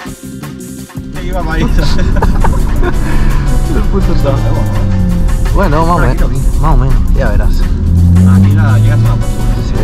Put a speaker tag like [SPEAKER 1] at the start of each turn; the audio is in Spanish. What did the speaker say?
[SPEAKER 1] Bueno, más o menos, más o menos, ya verás.
[SPEAKER 2] Ah, mira, llegas a la persona.
[SPEAKER 1] Sí.